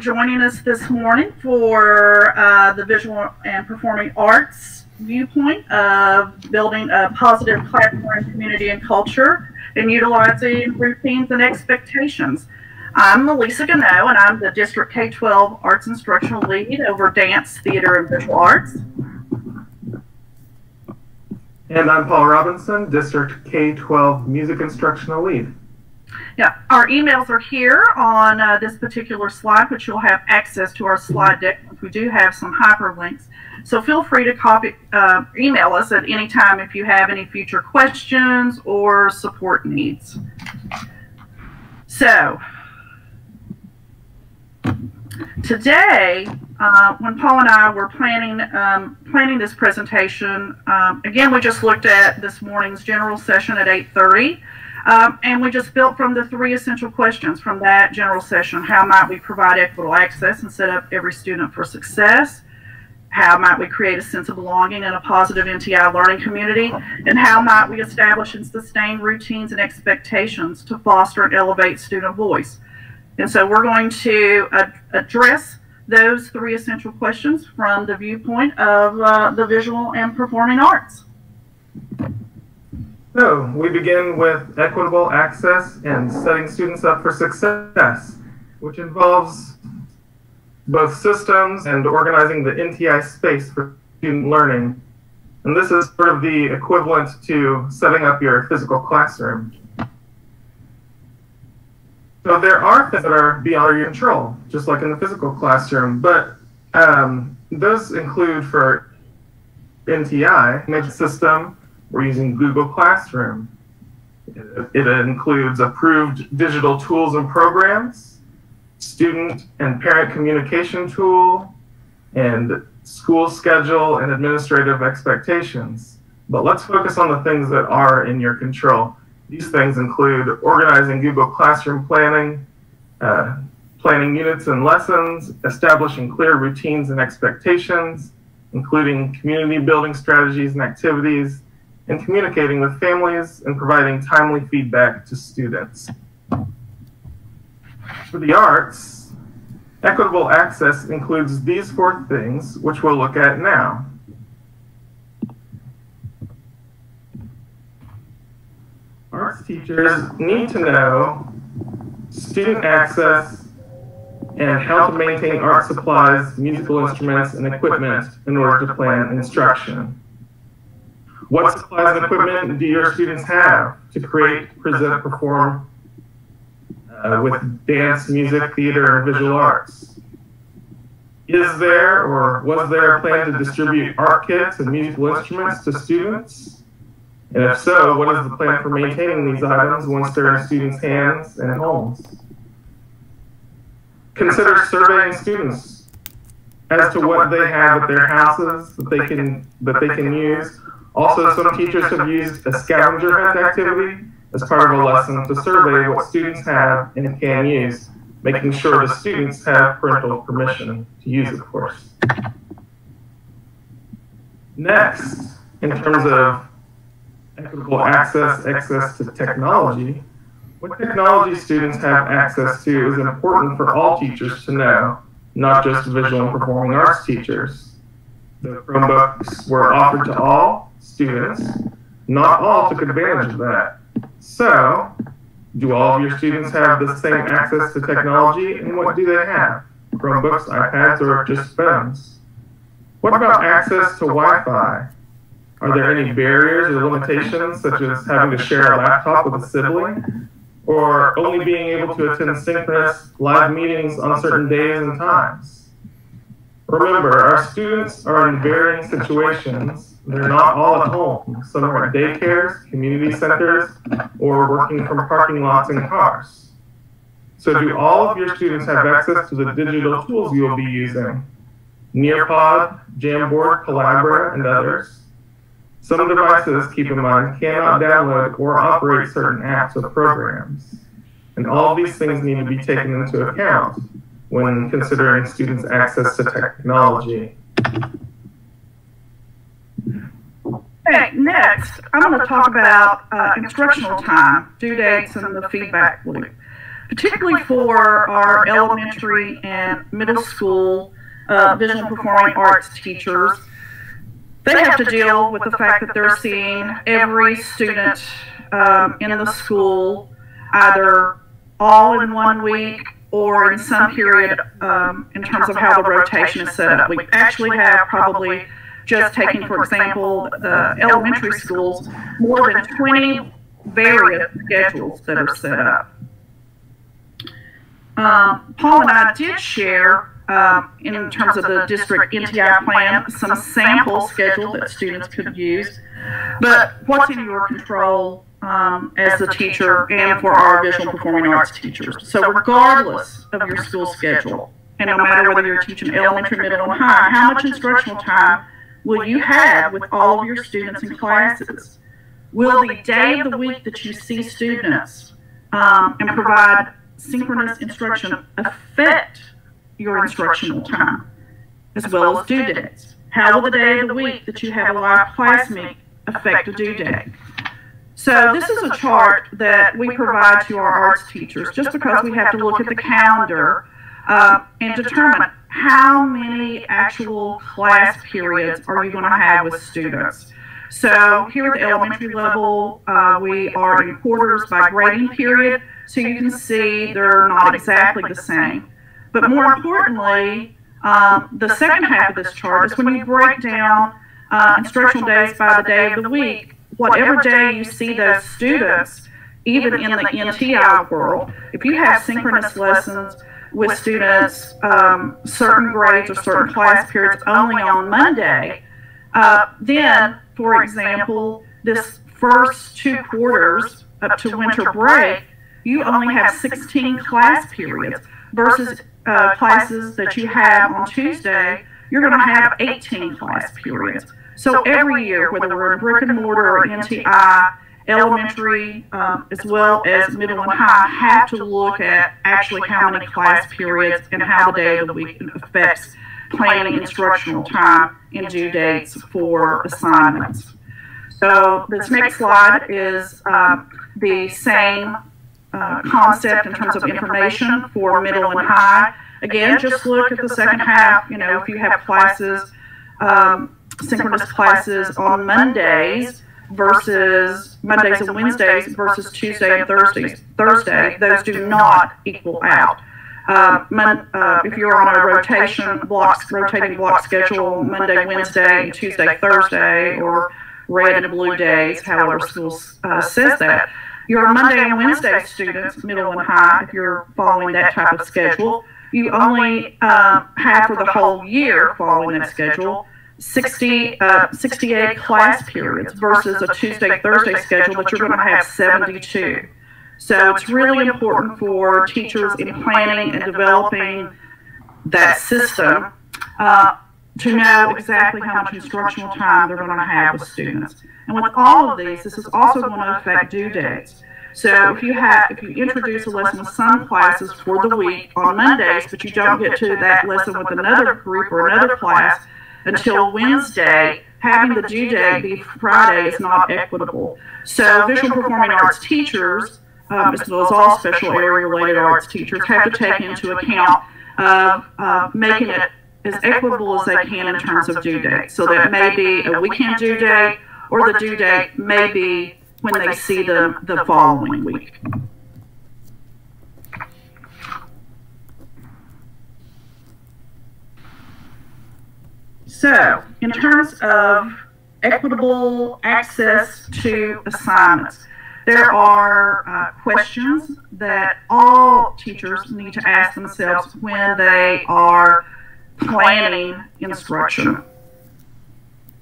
joining us this morning for uh, the Visual and Performing Arts viewpoint of building a positive classroom community and culture and utilizing routines and expectations. I'm Melisa Gano, and I'm the District K-12 Arts Instructional Lead over Dance, Theater, and Visual Arts. And I'm Paul Robinson, District K-12 Music Instructional Lead. Yeah, our emails are here on uh, this particular slide, but you'll have access to our slide deck. We do have some hyperlinks. So feel free to copy, uh, email us at any time if you have any future questions or support needs. So, today, uh, when Paul and I were planning um, planning this presentation, um, again, we just looked at this morning's general session at 8.30, um, and we just built from the three essential questions from that general session. How might we provide equitable access and set up every student for success? How might we create a sense of belonging in a positive NTI learning community? And how might we establish and sustain routines and expectations to foster and elevate student voice? And so we're going to uh, address those three essential questions from the viewpoint of uh, the visual and performing arts. So we begin with equitable access and setting students up for success, which involves both systems and organizing the NTI space for student learning. And this is sort of the equivalent to setting up your physical classroom. So there are things that are beyond your control, just like in the physical classroom, but um, those include for NTI, major system, we're using Google Classroom. It includes approved digital tools and programs, student and parent communication tool, and school schedule and administrative expectations. But let's focus on the things that are in your control. These things include organizing Google Classroom planning, uh, planning units and lessons, establishing clear routines and expectations, including community building strategies and activities, and communicating with families and providing timely feedback to students. For the arts, equitable access includes these four things, which we'll look at now. Arts teachers need to know student access and how to maintain art supplies, musical instruments, and equipment in order to plan instruction. What supplies and equipment do your students have to create, present, perform, uh, with dance, music, theater, and visual arts. Is there or was there a plan to distribute art kits and musical instruments to students? And if so, what is the plan for maintaining these items once they're in students' hands and homes? Consider surveying students as to what they have at their houses that they can that they can use. Also, some teachers have used a scavenger hunt activity as part of a lesson to survey what students have and can use, making sure the students have parental permission to use, of course. Next, in terms of equitable access, access to technology, what technology students have access to is important for all teachers to know, not just visual and performing arts teachers. The Chromebooks were offered to all students. Not all took advantage of that. So, do all of your students have the same access to technology, and what do they have? Chromebooks, iPads, or just phones? What about access to Wi-Fi? Are there any barriers or limitations, such as having to share a laptop with a sibling, or only being able to attend synchronous live meetings on certain days and times? Remember, our students are in varying situations, they're not all at home. Some are at daycares, community centers, or working from parking lots and cars. So do all of your students have access to the digital tools you'll be using? Nearpod, Jamboard, Collabora, and others. Some devices, keep in mind, cannot download or operate certain apps or programs. And all these things need to be taken into account when considering students' access to technology. Okay, next, I'm going to talk about uh, instructional time, due dates, and the feedback loop. particularly for our elementary and middle school uh, visual performing arts teachers. They have to deal with the fact that they're seeing every student um, in the school either all in one week or in some period um, in terms of how the rotation is set up. We actually have probably just taking, for example, the elementary schools, more than 20 various schedules that are set up. Um, Paul and I did share, uh, in terms of the district NTI plan, some sample schedule that students could use. But what's in your control um, as the teacher and for our visual performing arts teachers? So regardless of your school schedule, and no matter whether you're teaching elementary, middle, and high, how much instructional time will you have with all of your students and classes? Will the day of the week that you see students um, and provide synchronous instruction affect your instructional time as well as due dates? How will the day of the week that you have a live class meet affect a due date? So this is a chart that we provide to our arts teachers just because we have to look at the calendar uh, and determine how many actual class periods are you going to have with students. So here at the elementary level, uh, we are in quarters by grading period, so you can see they're not exactly the same. But more importantly, um, the second half of this chart is when you break down uh, instructional days by the day of the week, whatever day you see those students, even in the NTI world, if you have synchronous lessons with students, um, certain grades or certain class periods only on Monday, uh, then, for example, this first two quarters up to winter break, you only have 16 class periods versus uh, classes that you have on Tuesday, you're going to have 18 class periods. So every year, whether we're in brick and mortar or NTI, elementary um, as well as middle and high have to look at actually how many class periods and how the day of the week affects planning instructional time and due dates for assignments. So this next slide is uh, the same uh, concept in terms of information for middle and high. Again, just look at the second half, you know, if you have classes, um, synchronous classes on Mondays, versus Mondays and Wednesdays versus Tuesday and Thursdays. Thursday, those do not equal out. Uh, mon, uh, if you're on a rotation blocks, rotating block schedule, Monday, Wednesday, Tuesday, Thursday, or red and blue days, however school uh, says that, your Monday and Wednesday students, middle and high, if you're following that type of schedule, you only uh, have for the whole year following that schedule 60, uh, 68 class periods versus a Tuesday, Thursday schedule that you're going to have 72. So it's really important for teachers in planning and developing that system uh, to know exactly how much instructional time they're going to have with students. And with all of these, this is also going to affect due dates. So if you have, if you introduce a lesson with some classes for the week on Mondays, but you don't get to that lesson with another group or another class until Wednesday, having the due date be Friday is not equitable. So visual performing arts teachers, um, as well as all special area related arts teachers, have to take into account uh, uh, making it as equitable as they can in terms of due date. So that may be a weekend due date, or the due date may be when they see the, the following week. So, in terms of equitable access to assignments, there are uh, questions that all teachers need to ask themselves when they are planning instruction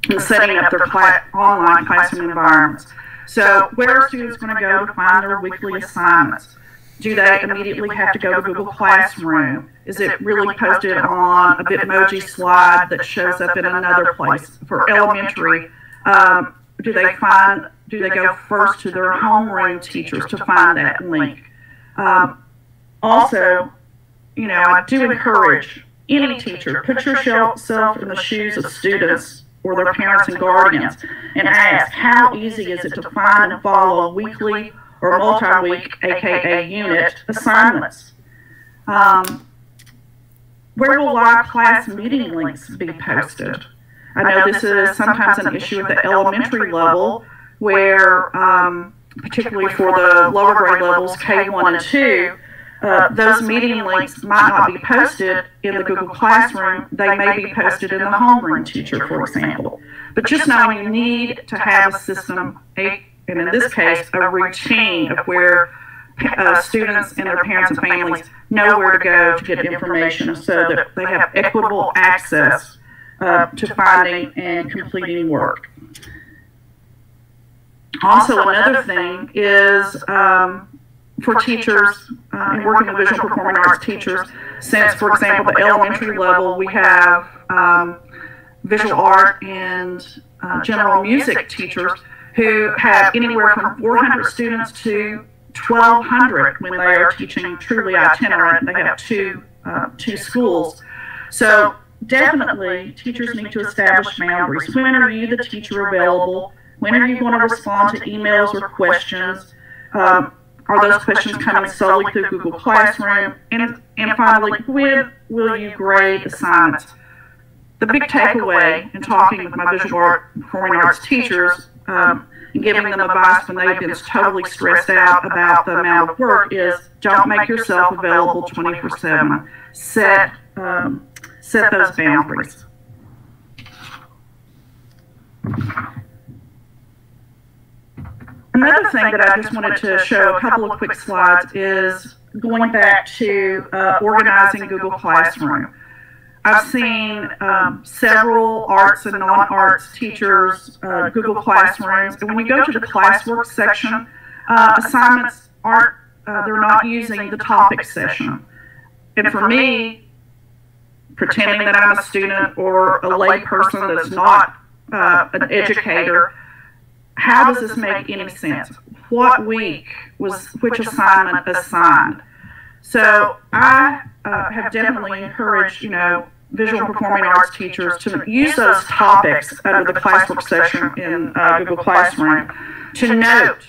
and setting up their cl online classroom environments. So, where are students going to go to find their weekly assignments? Do they immediately have to go to Google Classroom? Is it really posted on a Bitmoji slide that shows up in another place for elementary? Um, do they find? Do they go first to their homeroom teachers to find that link? Um, also, you know, I do encourage any teacher put yourself in the shoes of students or their parents and guardians and ask how easy is it to find and follow weekly or multi-week, aka unit assignments. Um, where will live class meeting links be posted? I know this is sometimes an issue at the elementary level where, um, particularly for the lower grade levels, K1 and 2, uh, those meeting links might not be posted in the Google Classroom. They may be posted in the homeroom teacher, for example. But just knowing you need to have a system, and in this case, a routine of where uh, students and their parents and families know where to go to get information so that they have equitable access uh, to finding and completing work. Also, another thing is um, for teachers uh, and working with visual performing arts teachers, since, for example, the elementary level, we have um, visual art and uh, general music teachers who have anywhere from 400 students to 1,200 when they are teaching truly itinerant. They have two, uh, two schools. So definitely teachers need to establish boundaries. When are you, the teacher, available? When are you going to respond to emails or questions? Um, are those questions coming solely through Google Classroom? And, and finally, when will you grade assignments? The big takeaway in talking with my visual art performing arts teachers um, and giving them advice when they've been totally stressed out about the amount of work is don't make yourself available 24 7. Set, um, set those boundaries. Another thing that I just wanted to show a couple of quick slides is going back to uh, organizing Google Classroom. I've seen um, several arts and non-arts teachers uh, Google Classrooms, and when you go to the classwork section, uh, assignments aren't, uh, they're not using the topic session. And for me, pretending that I'm a student or a lay person that's not uh, an educator, how does this make any sense? What week was which assignment assigned? So I uh, have definitely encouraged, you know, visual performing arts teachers to use those topics under the classwork section in uh, Google Classroom to note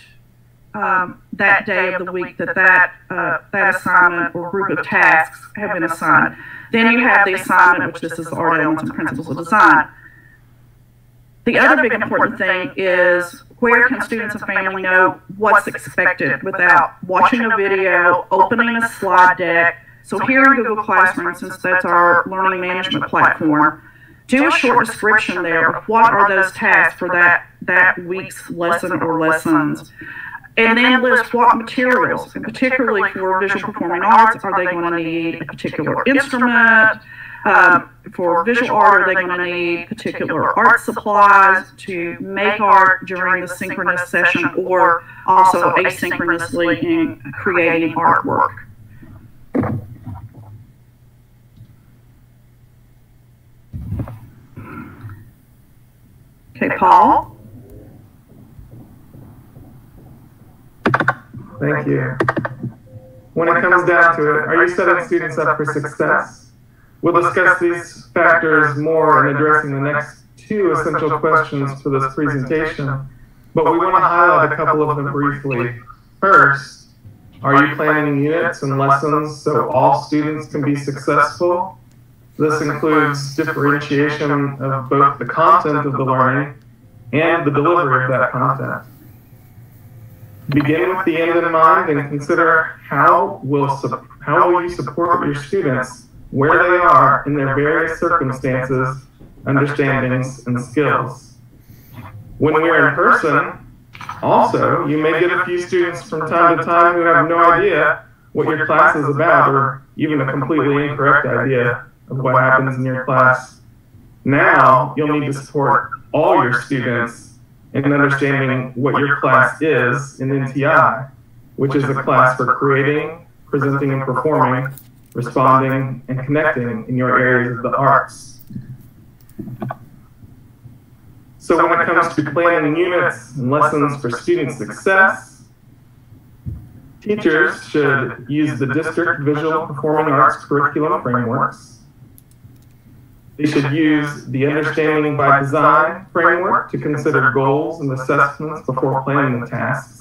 um, that day of the week that that, uh, that assignment or group of tasks have been assigned. Then you have the assignment, which this is the art elements and principles of design. The other big important thing is where can students and family know what's expected without watching a video, opening a slide deck. So here in Google Classroom, since that's our learning management platform, do a short description there. of what are those tasks for that, that week's lesson or lessons. And then list what materials, and particularly for visual performing arts, are they going to need a particular instrument, um, for visual art, are they going to need particular art supplies to make art during the synchronous session or also asynchronously in creating artwork? Okay, Paul? Thank you. When it comes down to it, are you setting students up for success? We'll discuss these factors more in addressing the next two essential questions for this presentation, but we want to highlight a couple of them briefly. First, are you planning units and lessons so all students can be successful? This includes differentiation of both the content of the learning and the delivery of that content. Begin with the end in mind and consider how will, how will you support your students where they are in their various circumstances, understandings, and skills. When we're in person, also, you may get a few students from time to time who have no idea what your class is about or even a completely incorrect idea of what happens in your class. Now, you'll need to support all your students in understanding what your class is in NTI, which is a class for creating, presenting, and performing responding, and connecting in your areas of the arts. So when it comes to planning units and lessons for student success, teachers should use the district visual performing arts curriculum frameworks. They should use the understanding by design framework to consider goals and assessments before planning the tasks.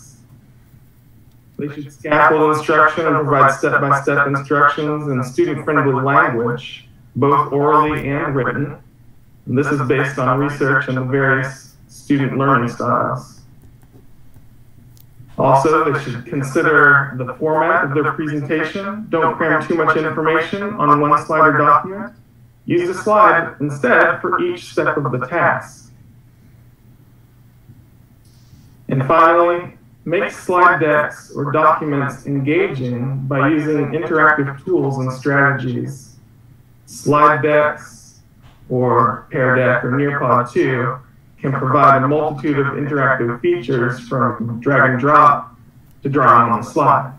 They should scaffold instruction and provide step-by-step instructions in student-friendly language, both orally and written. And this is based on research and the various student learning styles. Also, they should consider the format of their presentation. Don't cram too much information on one slide or document. Use a slide instead for each step of the task. And finally, make slide decks or documents engaging by using interactive tools and strategies. Slide decks or Pear Deck or Nearpod 2 can provide a multitude of interactive features from drag and drop to drawing on the slide.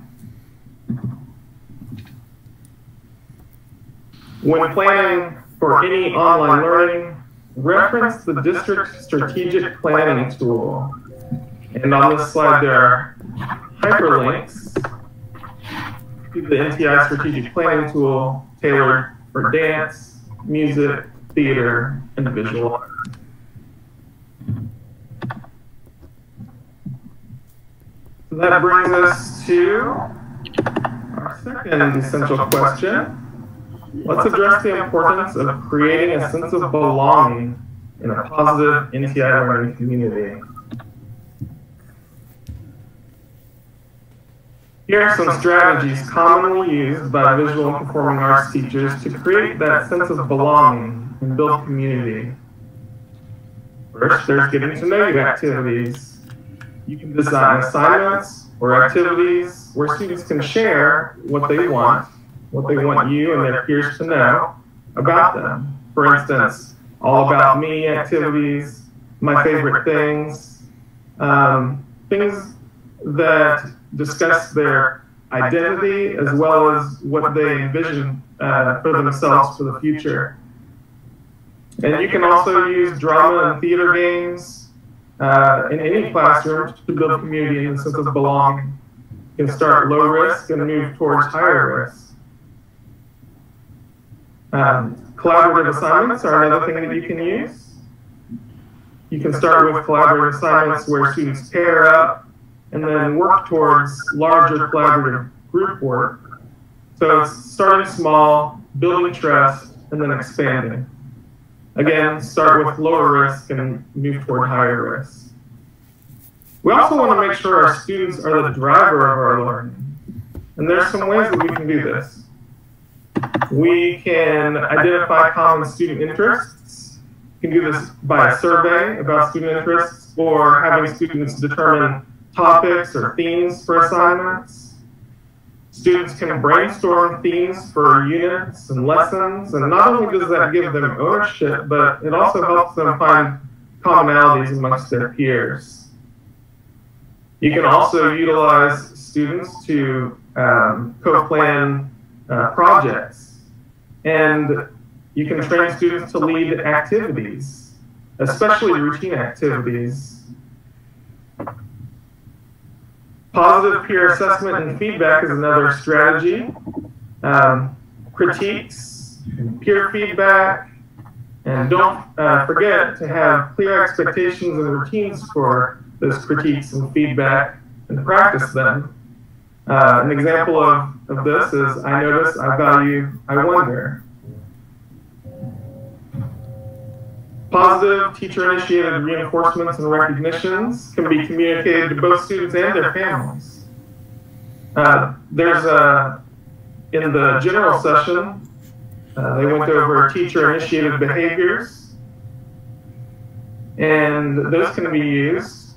When planning for any online learning, reference the district strategic planning tool. And on this slide, there are hyperlinks to the NTI strategic planning tool tailored for dance, music, theater, and visual art. So that brings us to our second essential question. Let's address the importance of creating a sense of belonging in a positive NTI learning community. Here are some strategies commonly used by visual and performing arts teachers to create that sense of belonging and build community. First, there's getting to know you activities. You can design assignments or activities where students can share what they want, what they want you and their peers to know about them. For instance, all about me activities, my favorite things, um, things that discuss their identity as well as what they envision uh, for themselves for the future. And you can also use drama and theater games uh, in any classroom to build community and a sense of belonging. You can start low risk and move towards higher risk. Um, collaborative assignments are another thing that you can use. You can start with collaborative assignments where students pair up and then work towards larger collaborative group work. So it's starting small, building trust, and then expanding. Again, start with lower risk and move toward higher risk. We also want to make sure our students are the driver of our learning. And there's some ways that we can do this. We can identify common student interests. We can do this by a survey about student interests or having students determine topics or themes for assignments. Students can brainstorm themes for units and lessons, and not only does that give them ownership, but it also helps them find commonalities amongst their peers. You can also utilize students to um, co-plan uh, projects, and you can train students to lead activities, especially routine activities Positive peer assessment and feedback is another strategy. Um, critiques, peer feedback, and don't uh, forget to have clear expectations and routines for those critiques and feedback and practice them. Uh, an example of, of this is I notice, I value, I wonder. Positive teacher-initiated reinforcements and recognitions can be communicated to both students and their families. Uh, there's a, in the general session, uh, they went over teacher-initiated behaviors, and those can be used.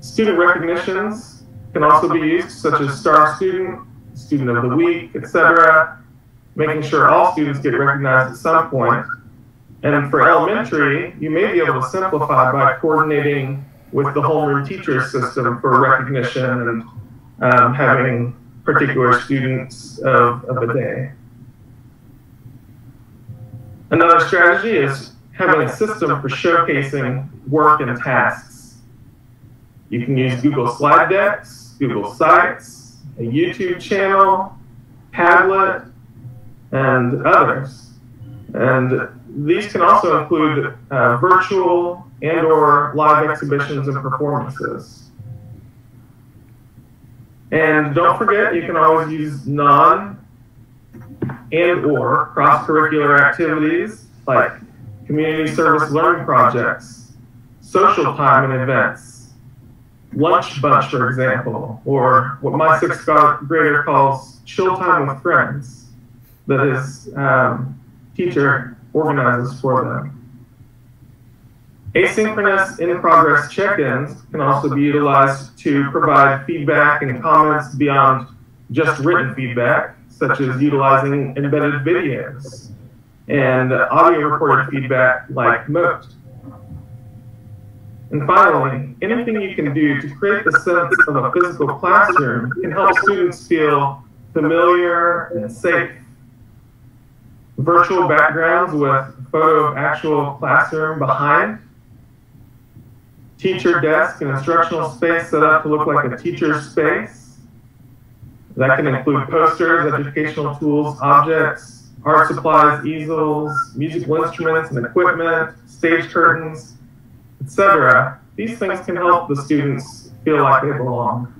Student recognitions can also be used, such as star student, student of the week, etc., making sure all students get recognized at some point. And for elementary, you may be able to simplify by coordinating with the homeroom teacher system for recognition and um, having particular students of, of a day. Another strategy is having a system for showcasing work and tasks. You can use Google Slide Decks, Google Sites, a YouTube channel, Padlet, and others. And these can also include uh, virtual and or live exhibitions and performances. And don't forget, you can always use non and or cross-curricular activities like community service learning projects, social time and events, lunch bunch, for example, or what my sixth grader calls chill time with friends that his um, teacher organizes for them. Asynchronous in-progress check-ins can also be utilized to provide feedback and comments beyond just written feedback, such as utilizing embedded videos and audio recorded feedback like Mote. And finally, anything you can do to create the sense of a physical classroom can help students feel familiar and safe. Virtual backgrounds with photo of actual classroom behind teacher desk and instructional space set up to look like a teacher's space. That can include posters, educational tools, objects, art supplies, easels, musical instruments and equipment, stage curtains, etc. These things can help the students feel like they belong.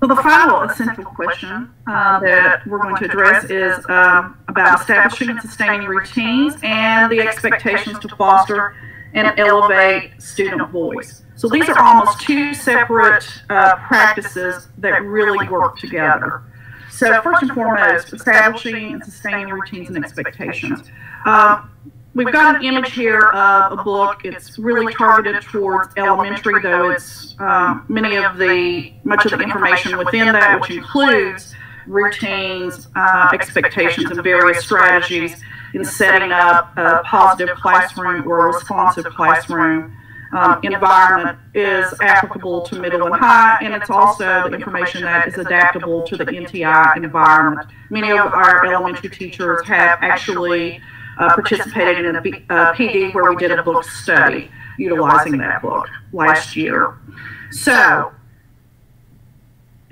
So the final essential question uh, that we're going to address is um, about establishing and sustaining routines and the expectations to foster and elevate student voice. So these are almost two separate uh, practices that really work together. So first and foremost, establishing and sustaining routines and expectations. Uh, We've got an image here of a book. It's really targeted towards elementary, though it's um, many of the much of the information within that, which includes routines, uh, expectations, and various strategies in setting up a positive classroom or a responsive classroom um, environment is applicable to middle and high, and it's also the information that is adaptable to the NTI environment. Many of our elementary teachers have actually uh, participated in a B, uh, PD where we did a book study utilizing that book last year. So,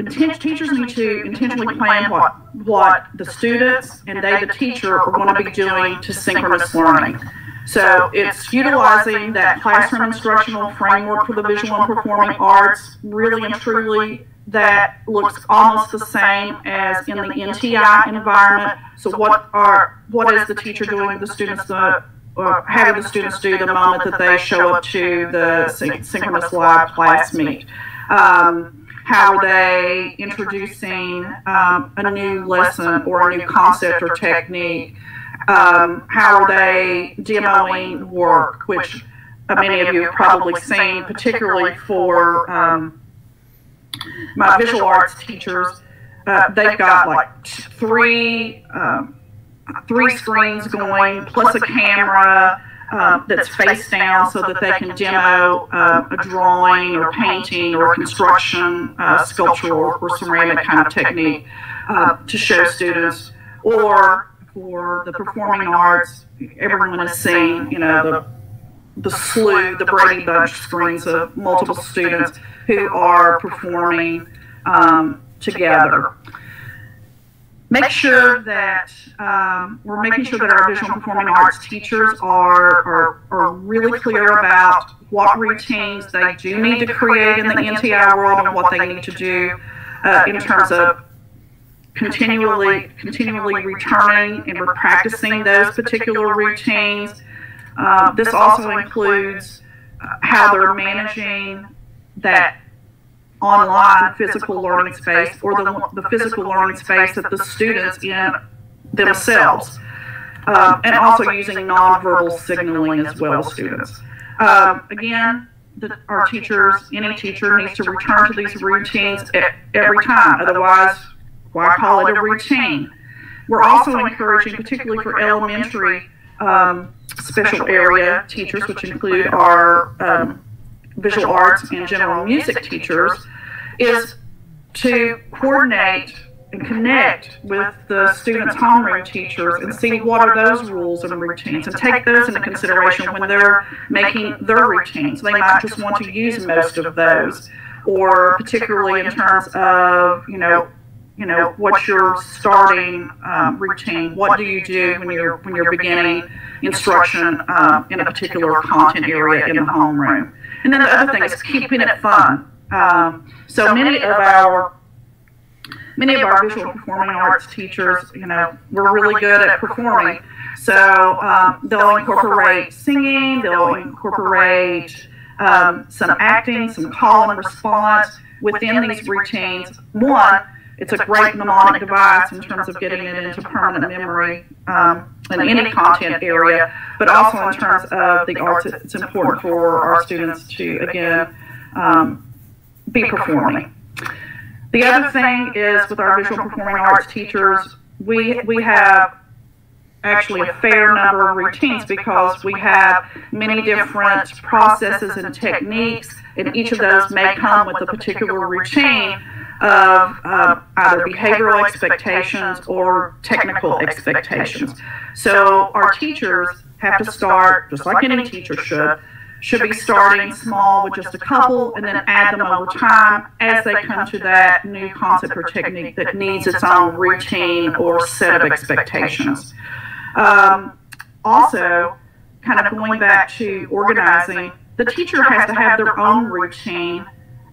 teachers need to intentionally plan what, what the students and they, the teacher, are going to be doing to synchronous learning. So it's utilizing that classroom instructional framework for the visual and performing arts really and truly that looks almost the same as in the NTI environment. So what are what is the teacher doing with the students the or having the students do the moment that they show up to the synchronous live class meet? Um, how are they introducing um, a new lesson or a new concept or technique? Um, how are they demoing work, which many of you have probably seen, particularly for um, my visual arts teachers, uh, they've got like three um, three screens going, plus a camera uh, that's face down so that they can demo uh, a drawing or painting or construction, uh, sculptural or ceramic kind of technique uh, to show students. Or for the performing arts, everyone has seen, you know, the the slew, the Brady Bunch screens of multiple students who are performing um, together. Make sure that um, we're making sure that our visual performing arts teachers are, are, are really clear about what routines they do need to create in the NTI world and what they need to do uh, in terms of continually continually returning and practicing those particular routines. Uh, this also includes uh, how they're managing that online physical learning space or the, the physical learning space that the students in themselves. Um, and also using nonverbal signaling as well as students. Um, again, the, our teachers, any teacher needs to return to these routines every time. Otherwise, why call it a routine? We're also encouraging, particularly for elementary um, special area teachers, which include our um, visual arts and general music teachers is to coordinate and connect with the students' homeroom teachers and see what are those rules and routines and take those into consideration when they're making their routines. They might just want to use most of those, or particularly in terms of, you know, you know, what's your starting um, routine? What do you do when you're when you're beginning instruction um, in a particular content area in the homeroom? And then the other thing is keeping it fun. Um, so many of our many of our visual performing arts teachers, you know, we're really good at performing. So um, they'll incorporate singing, they'll incorporate um, some acting, some call and response within these routines. One, it's a great mnemonic device in terms of getting it into permanent memory um, in any content area, but also in terms of the arts, it's important for our students to, again, um, be performing. The other thing is with our visual performing arts teachers, we, we have actually a fair number of routines because we have many different processes and techniques, and each of those may come with a particular routine of uh, either behavioral expectations or technical expectations. So our teachers have to start, just like any teacher should, should be starting small with just a couple and then add them over time as they come to that new concept or technique that needs its own routine or set of expectations. Um, also, kind of going back to organizing, the teacher has to have their own routine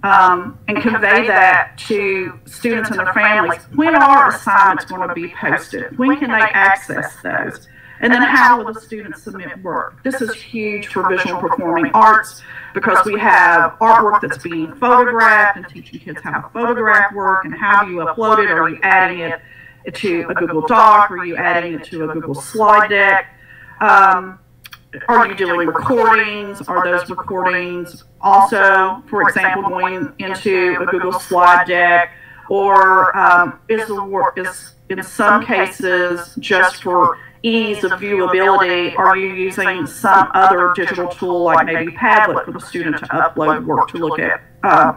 um, and convey that to students and their families. When are assignments going to be posted? When can they access those? And then how will the students submit work? This is huge for visual performing arts because we have artwork that's being photographed and teaching kids how to photograph work and how do you upload it? Are you adding it to a Google Doc? Are you adding it to a Google slide deck? Um, are you doing recordings? Are those recordings also, for example, going into a Google slide deck? Or um, is the work is in some cases just for ease of viewability, are you using some other digital tool like maybe Padlet for the student to upload work to look at uh,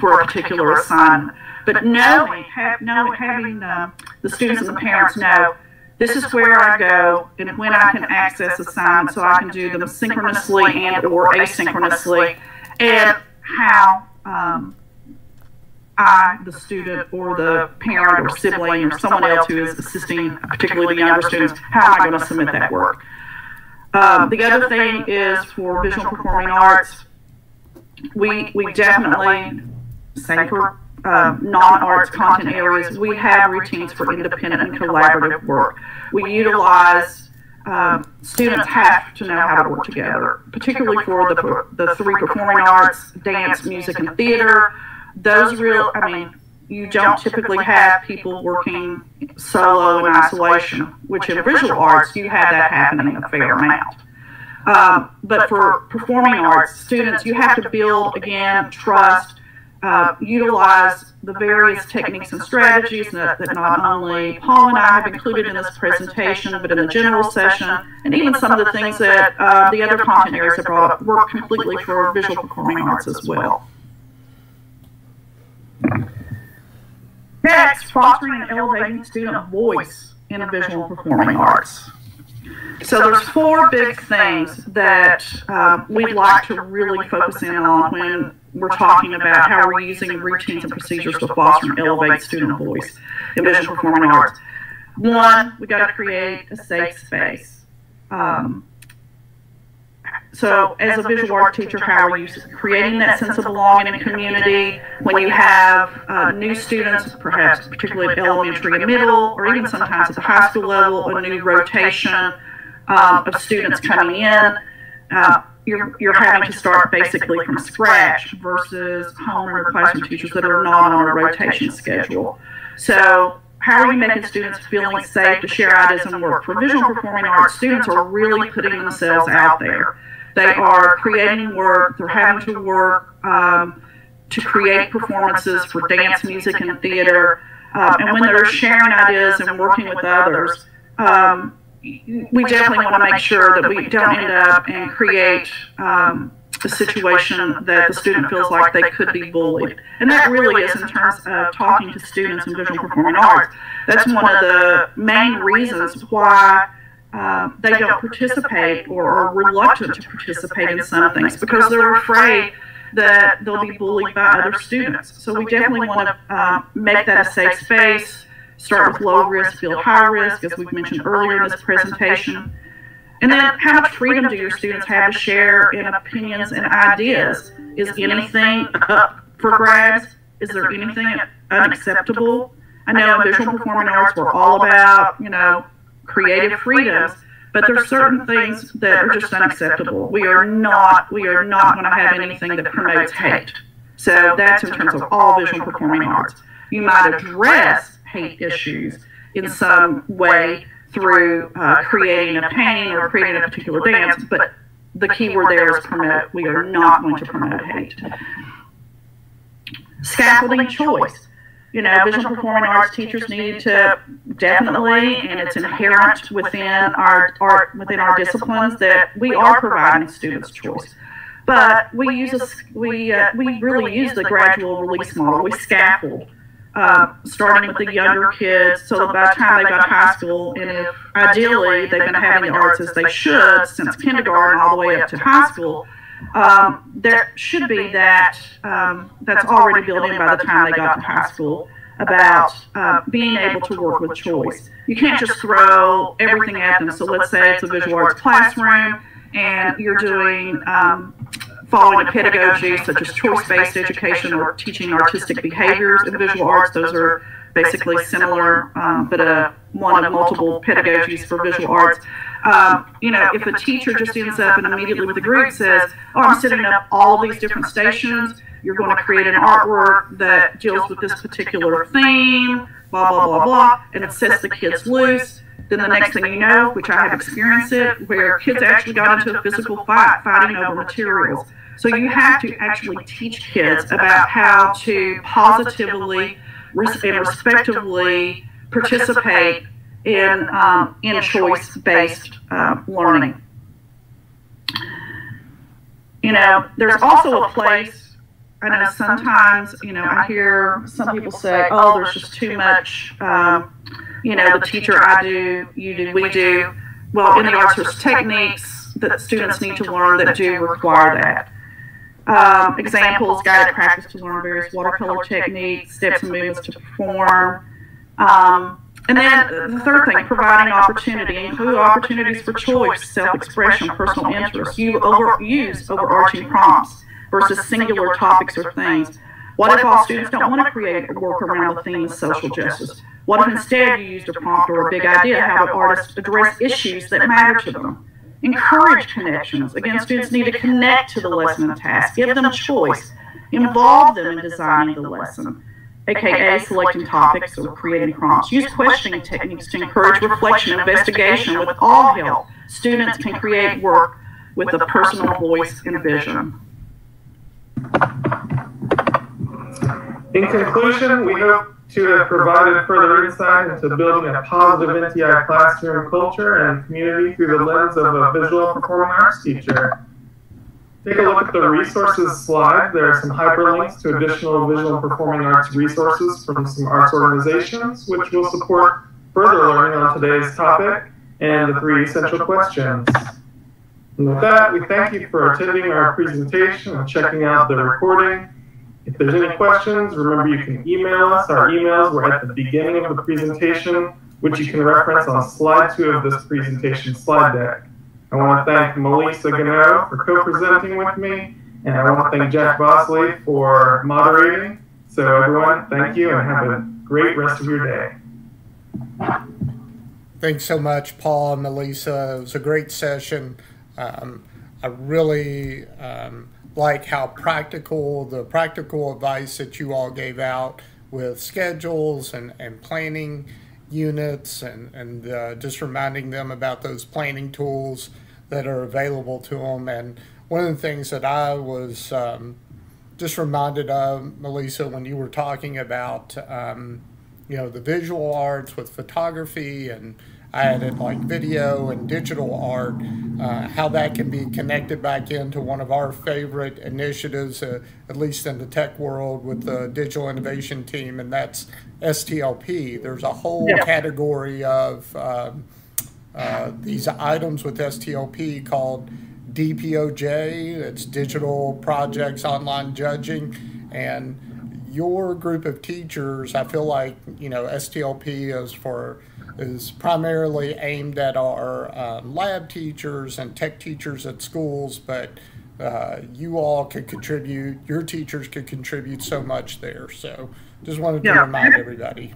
for a particular assignment? But knowing, have, knowing having uh, the students and the parents know this is where I go and when I can access assignments so I can do them synchronously and or asynchronously. and how um, I, the student or the parent or sibling or someone else who is assisting, particularly the younger students, how am I going to submit that work? Um, the other thing is for visual performing arts, we, we definitely, same for uh, non-arts content areas, we have routines for independent and collaborative work. We utilize um, students have to know how to work together, particularly for the, the three performing arts, dance, music, and theater those real, I mean, you don't typically have people working solo in isolation, which in visual arts, you have that happening a fair amount. Um, but for performing arts, students, you have to build, again, trust, uh, utilize the various techniques and strategies that, that, not only Paul and I have included in this presentation, but in the general session, and even some of the things that uh, the other content areas have brought up work completely for visual performing arts as well. Next, fostering and elevating student voice in visual performing arts. So there's four big things that uh, we'd like to really focus in on when we're talking about how we're using routines and procedures to foster and elevate student voice in visual performing arts. One, we got to create a safe space. Um, so, as a visual art teacher, how are you creating that sense of belonging in community when you have uh, new students, perhaps particularly at elementary and middle, or even sometimes at the high school level, a new rotation um, of students coming in? Uh, you're, you're having to start basically from scratch versus homeroom classroom teachers that are not on a rotation schedule. So, how are you making students feeling safe to share ideas and work? For visual performing arts, students are really putting themselves out there. They are creating work. They're having to work um, to create performances for dance, music, and theater. Um, and when they're sharing ideas and working with others, um, we definitely want to make sure that we don't end up and create um, a situation that the student feels like they could be bullied. And that really is in terms of talking to students in visual performing arts. That's one of the main reasons why uh, they don't participate or are reluctant to participate in some things because they're afraid that they'll be bullied by other students. So we definitely want to uh, make that a safe space, start with low risk, build high risk, as we've mentioned earlier in this presentation. And then how much freedom do your students have to share in opinions and ideas? Is anything up for grabs? Is there anything unacceptable? I know in visual performing arts we're all about, you know, creative freedoms, but there's certain things that are just unacceptable. We are not we are not going to have anything that promotes hate. So that's in terms of all visual performing arts. You might address hate issues in some way through uh, creating a painting or creating a particular dance, but the key word there is promote. We are not going to promote hate. Scaffolding choice. You know, visual performing arts teachers need to definitely, and it's inherent within our art within our disciplines that we are providing students choice. But we use a, we uh, we really use the gradual release model. We scaffold uh, starting with the younger kids, so by the time they got high school, and if ideally they've been having the arts as they should since kindergarten all the way up to high school, um, there should be that um, that's already built in by the time they got to high school about uh, being able to work with choice. You can't just throw everything at them. So let's say it's a visual arts classroom and you're doing um, following a pedagogy such as choice-based education or teaching artistic behaviors in visual arts. Those are basically similar, um, but a, one of multiple pedagogies for visual arts. Um, you know, if a teacher just ends up and immediately with the group says, oh, I'm setting up all of these different stations, you're going to create an artwork that deals with this particular theme, blah, blah, blah, blah, and it sets the kids loose. Then the next thing you know, which I have experienced it, where kids actually got into a physical fight, fighting over materials. So you have to actually teach kids about how to positively and respectively participate in um, in choice-based uh, learning. You know, there's also a place. I know sometimes, you know, I hear some people say, "Oh, there's just too much." Um, you know, the teacher I do, you do, we do. Well, in the arts, there's techniques that students need to learn that do require that. Um, examples, guided practice to learn various watercolor techniques, steps and movements to perform. Um, and then the third thing, providing opportunity, include opportunities for choice, self-expression, personal interest. You over, use overarching prompts versus singular topics or things. What if all students don't want to create or work around the theme of social justice? What if instead you used a prompt or a big idea how the artists address issues that matter to them? Encourage connections. Again, students need to connect to the lesson and task. Give them choice. Involve them in designing the lesson, aka selecting topics or creating prompts. Use questioning techniques to encourage reflection and investigation with all help. Students can create work with a personal voice and vision. In conclusion, we hope to have provided further insight into building a positive NTI classroom culture and community through the lens of a visual performing arts teacher. Take a look at the resources slide. There are some hyperlinks to additional visual performing arts resources from some arts organizations, which will support further learning on today's topic and the three essential questions. And with that, we thank you for attending our presentation and checking out the recording. If there's any questions, remember you can email us. Our emails were at the beginning of the presentation, which you can reference on slide two of this presentation slide deck. I want to thank Melisa Gano for co-presenting with me, and I want to thank Jack Bosley for moderating. So everyone, thank you and have a great rest of your day. Thanks so much, Paul and Melisa. It was a great session. Um, I really um, like how practical, the practical advice that you all gave out with schedules and, and planning units and, and uh, just reminding them about those planning tools that are available to them. And one of the things that I was um, just reminded of, Melisa, when you were talking about, um, you know, the visual arts with photography and I added like video and digital art, uh, how that can be connected back into one of our favorite initiatives, uh, at least in the tech world, with the digital innovation team, and that's STLP. There's a whole yeah. category of um, uh, these items with STLP called DPOJ. It's digital projects, online judging, and your group of teachers. I feel like you know STLP is for is primarily aimed at our um, lab teachers and tech teachers at schools, but uh, you all could contribute, your teachers could contribute so much there. So just wanted to Yeah. remind everybody.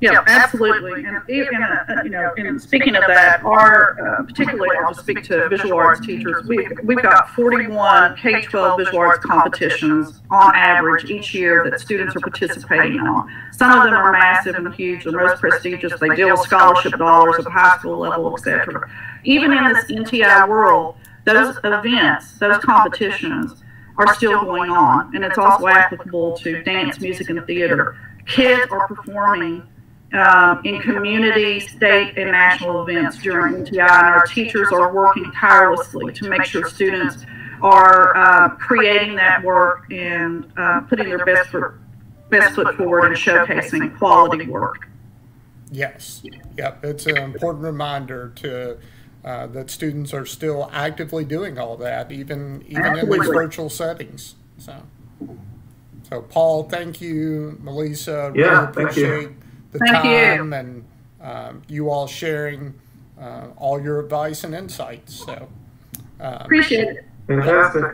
Yeah, absolutely. And even, uh, you know, and speaking of that, our, uh, particularly, I'll just speak to visual arts teachers. We've, we've got 41 K-12 visual arts competitions on average each year that students are participating on. Some of them are massive and huge, the most prestigious. They deal with scholarship dollars at the high school level, etc. Even in this NTI world, those events, those competitions are still going on. And it's also applicable to dance, music, and theater. Kids are performing um, in community, state, and national events during NTI, and our teachers are working tirelessly to make sure students are uh, creating that work and uh, putting their best foot, best foot forward and showcasing quality work. Yes, yep, it's an important reminder to, uh, that students are still actively doing all that, even, even in these virtual settings, so. So Paul, thank you, Melisa, really Yeah, thank you. appreciate the Thank you. time and, um, you all sharing, uh, all your advice and insights, so. um, Appreciate it. Fantastic.